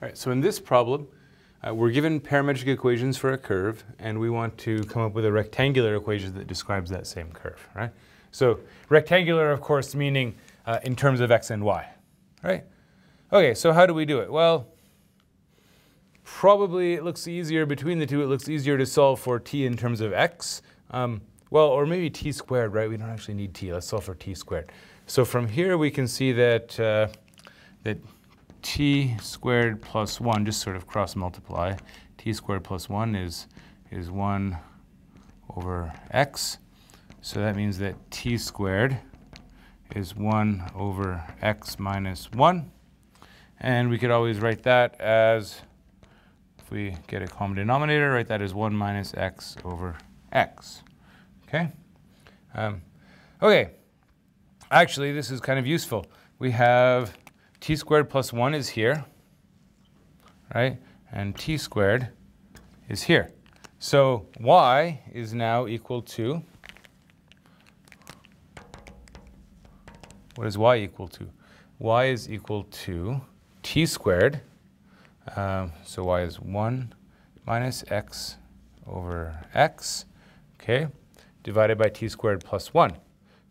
All right, so in this problem, uh, we're given parametric equations for a curve, and we want to come up with a rectangular equation that describes that same curve, right? So rectangular, of course, meaning uh, in terms of x and y, right? Okay, so how do we do it? Well, probably it looks easier between the two. It looks easier to solve for t in terms of x. Um, well, or maybe t squared, right? We don't actually need t. Let's solve for t squared. So from here, we can see that, uh, that t squared plus 1, just sort of cross multiply, t squared plus 1 is, is 1 over x. So that means that t squared is 1 over x minus 1. And we could always write that as, if we get a common denominator, write that as 1 minus x over x. Okay? Um, okay. Actually, this is kind of useful. We have t squared plus 1 is here, right? And t squared is here. So y is now equal to, what is y equal to? y is equal to t squared, um, so y is 1 minus x over x, okay, divided by t squared plus 1.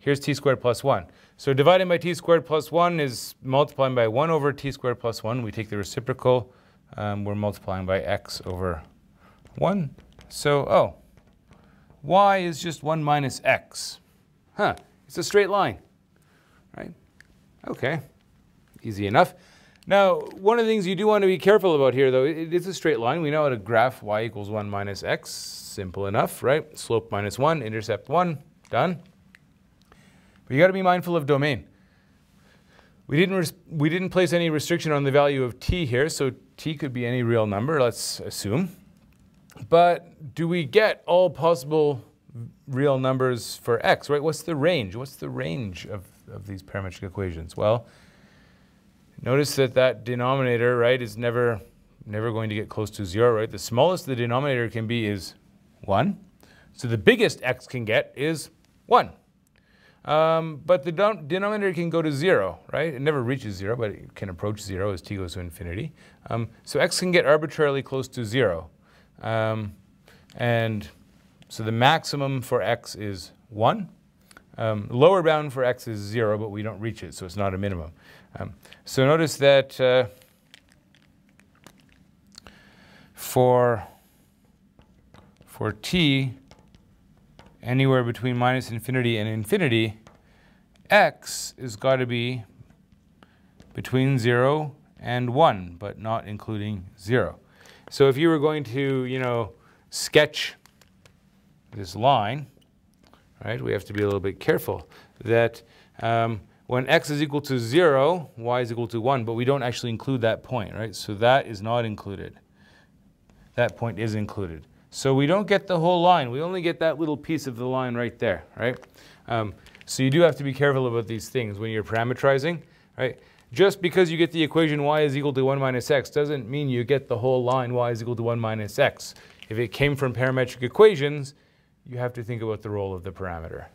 Here's t squared plus 1. So dividing by t squared plus 1 is multiplying by 1 over t squared plus 1. We take the reciprocal. Um, we're multiplying by x over 1. So, oh, y is just 1 minus x. Huh, it's a straight line, right? Okay, easy enough. Now, one of the things you do want to be careful about here, though, it's a straight line. We know how to graph y equals 1 minus x. Simple enough, right? Slope minus 1, intercept 1, done. But you got to be mindful of domain. We didn't, we didn't place any restriction on the value of t here, so t could be any real number, let's assume. But do we get all possible real numbers for x, right? What's the range? What's the range of, of these parametric equations? Well, notice that that denominator, right, is never, never going to get close to zero, right? The smallest the denominator can be is one. So the biggest x can get is one. Um, but the denominator can go to zero, right? It never reaches zero, but it can approach zero as t goes to infinity. Um, so x can get arbitrarily close to zero. Um, and so the maximum for x is one. Um, lower bound for x is zero, but we don't reach it, so it's not a minimum. Um, so notice that uh, for, for t, anywhere between minus infinity and infinity, x is got to be between 0 and 1, but not including 0. So if you were going to, you know, sketch this line, right, we have to be a little bit careful that um, when x is equal to 0, y is equal to 1, but we don't actually include that point, right? So that is not included. That point is included. So we don't get the whole line. We only get that little piece of the line right there, right? Um, so you do have to be careful about these things when you're parametrizing, right? Just because you get the equation y is equal to 1 minus x doesn't mean you get the whole line y is equal to 1 minus x. If it came from parametric equations, you have to think about the role of the parameter.